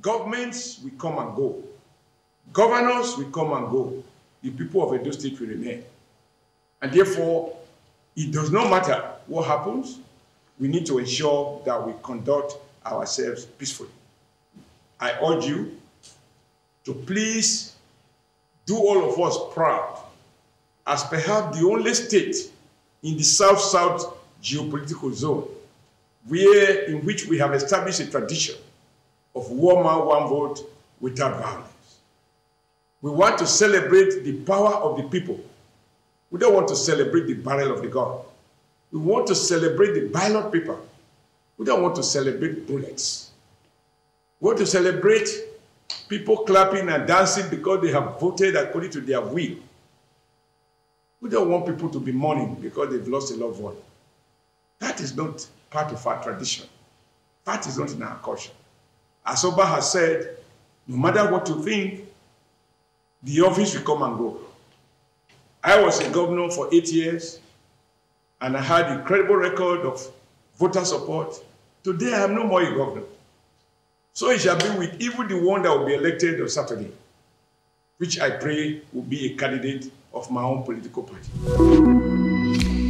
Governments will come and go. Governors will come and go. The people of Edo State will remain. And therefore, it does not matter what happens, we need to ensure that we conduct ourselves peacefully. I urge you to please do all of us proud as perhaps the only state in the South-South geopolitical zone where, in which we have established a tradition of man, one vote without violence. We want to celebrate the power of the people. We don't want to celebrate the barrel of the gun. We want to celebrate the ballot paper. We don't want to celebrate bullets. We want to celebrate people clapping and dancing because they have voted according to their will. We don't want people to be mourning because they've lost a loved one. That is not part of our tradition. That is not in our culture. As Oba has said, no matter what you think, the office will come and go. I was a governor for eight years, and I had incredible record of voter support. Today, I am no more a governor. So it shall be with even the one that will be elected on Saturday, which I pray will be a candidate of my own political party.